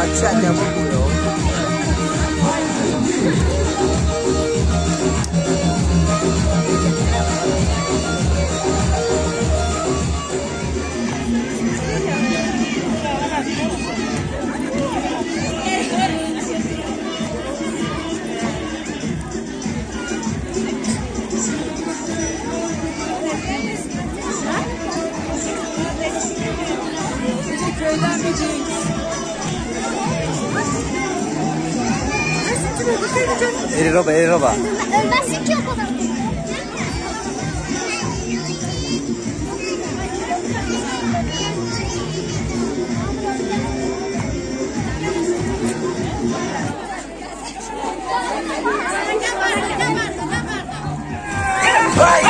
I check and ropa, es ropa. Bye.